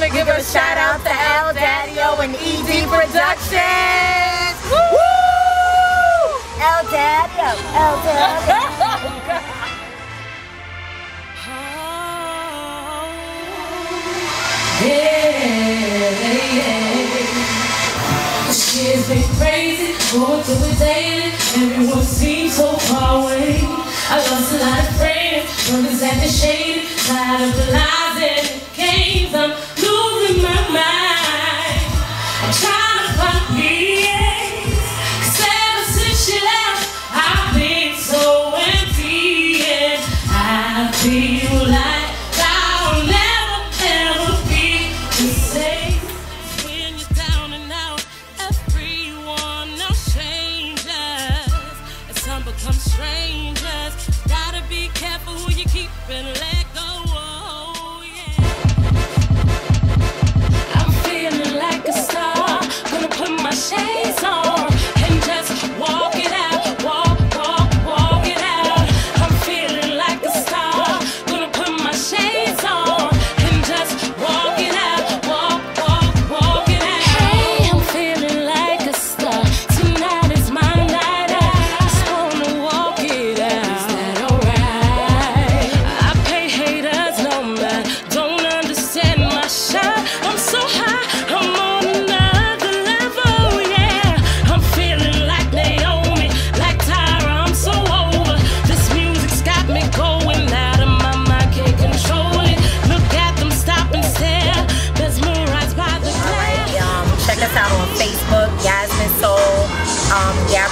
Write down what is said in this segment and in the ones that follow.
want to give a shout out to El Dattio and ED Productions. Woo! El Dattio, El Dattio. This year's been crazy, going through it daily. Everyone seems so far away. I lost a lot of friends, brothers acting shady. Tired of the lies strangers. Gotta be careful who you keep and let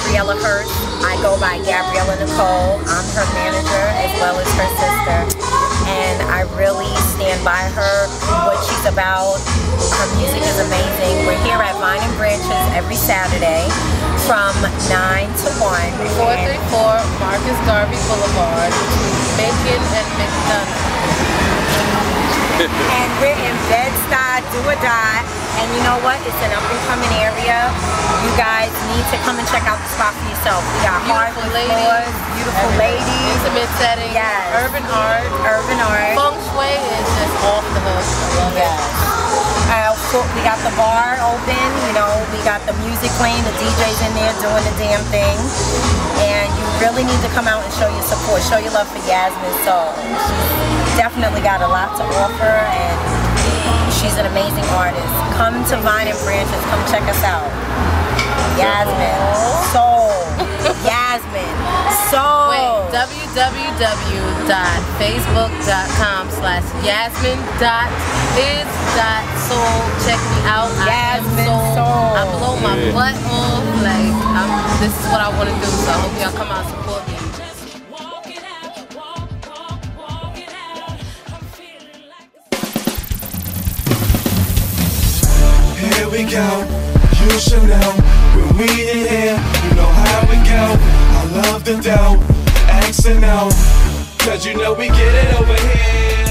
Gabriella Hurst. I go by Gabriella Nicole. I'm her manager as well as her sister. And I really stand by her, what she's about. Her music is amazing. We're here at Vine and Branches every Saturday from 9 to 1. 434 Marcus Garvey Boulevard Macon and Macdonough. and we're in Bed-Stuy, do or die. And you know what? It's an up and coming area. You guys need to come and check out the spot for yourself. We got Beautiful hardwood ladies, floors, beautiful ladies, Intimate setting, Yes. urban art, urban art. feng shui is just off the hook. I love Yes. Uh, so we got the bar open, you know, we got the music playing, the DJ's in there doing the damn thing. And you really need to come out and show your support, show your love for Yazmin Soul. She's definitely got a lot to offer and she's an amazing artist. Come to Vine and Branches, come check us out. Yazmin Soul. Yazmin Soul. Wait, www.facebook.com slash yasmin dot is dot soul. Check me out. I am Yazmin Soul. I blow my butt off. Like, I'm, this is what I want to do. So I hope y'all come out we go, you should know When we in here, you know how we go. I love the dough, X and O. Cause you know we get it over here